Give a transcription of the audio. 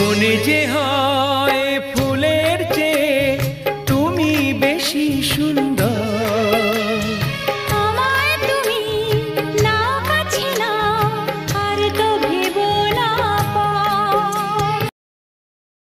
মনে যে হয় ফুলের চেয়ে তুমি বেশি সুন্দর।